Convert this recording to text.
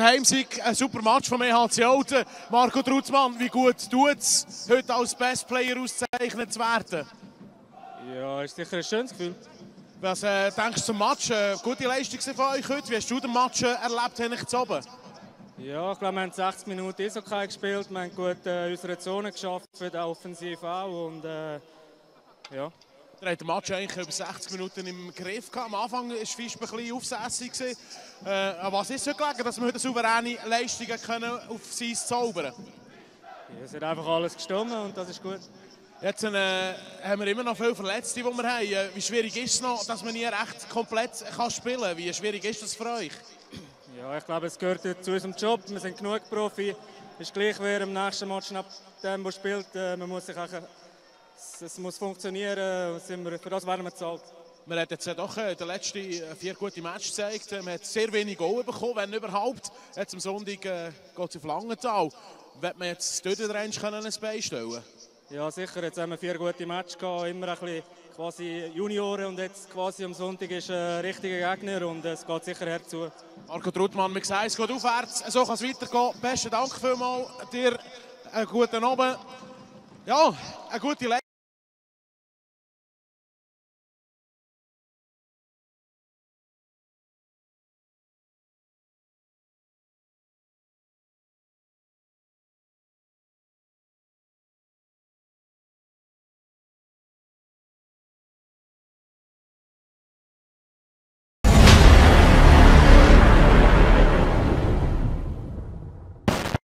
Ein Heimsieg, ein super Match vom EHC Olten. Marco Trutzmann, wie gut tut es, heute als Best Player ausgezeichnet zu werden? Ja, ist sicher ein schönes Gefühl. Was äh, denkst du zum Match? Äh, gute Leistung von euch heute. Wie hast du den Match äh, erlebt, zu oben? Ja, ich glaube, wir haben 60 Minuten Eishockey gespielt. Wir haben gut äh, unsere Zone geschafft für den Offensiv auch. Und, äh, ja. Er hat den Match eigentlich über 60 Minuten im Griff gehabt. Am Anfang war Fisch ein bisschen aufsässig. Äh, was ist so gelegen, dass wir heute souveräne Leistungen können auf sein zaubern ja, Es hat einfach alles gestimmt und das ist gut. Jetzt äh, haben wir immer noch viele Verletzte, die wir haben. Äh, wie schwierig ist es noch, dass man hier recht komplett kann spielen kann? Wie schwierig ist das für euch? Ja, ich glaube, es gehört zu unserem Job. Wir sind genug Profi. Es ist gleich, wer im nächsten Match nach dem, der spielt. Äh, man muss sich auch es muss funktionieren, für das werden wir bezahlt. Man hat jetzt doch in den letzten vier gute Matches gezeigt. Man hat sehr wenig Goal bekommen, wenn überhaupt. Jetzt am Sonntag äh, geht es auf Langenthal. Wird man jetzt dort wieder ein Bein stellen Ja, sicher. Jetzt haben wir vier gute Matches gehabt, immer ein bisschen quasi Junioren und jetzt quasi am Sonntag ist ein richtiger Gegner und es geht sicher herzu. Marco Trutmann, wir sehen, es geht aufwärts, so kann es weitergehen. Besten Dank vielmals, dir einen guten Abend. Ja, eine gute Leistung.